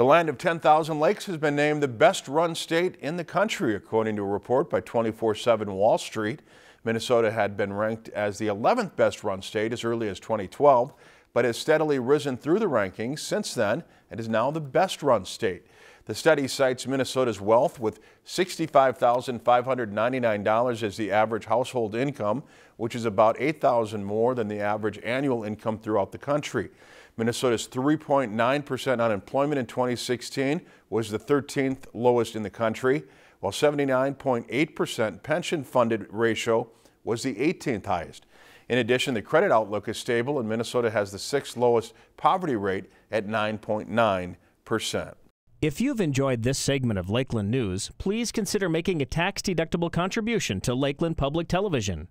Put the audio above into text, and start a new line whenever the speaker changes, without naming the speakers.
The land of 10,000 lakes has been named the best run state in the country, according to a report by 24-7 Wall Street. Minnesota had been ranked as the 11th best run state as early as 2012, but has steadily risen through the rankings since then and is now the best run state. The study cites Minnesota's wealth with $65,599 as the average household income, which is about 8,000 more than the average annual income throughout the country. Minnesota's 3.9% unemployment in 2016 was the 13th lowest in the country, while 79.8% pension funded ratio was the 18th highest. In addition, the credit outlook is stable and Minnesota has the sixth lowest poverty rate at 9.9%.
If you've enjoyed this segment of Lakeland News, please consider making a tax-deductible contribution to Lakeland Public Television.